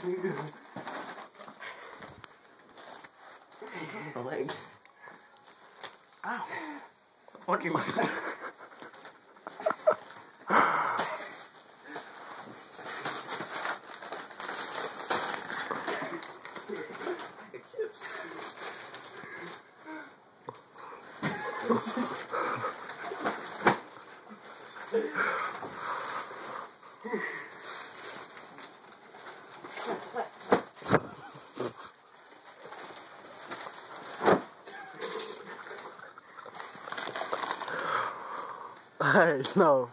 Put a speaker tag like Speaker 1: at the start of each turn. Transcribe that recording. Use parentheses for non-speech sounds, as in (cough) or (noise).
Speaker 1: (laughs) The leg. Ow. What you mind? (laughs) (laughs)
Speaker 2: Hey, no.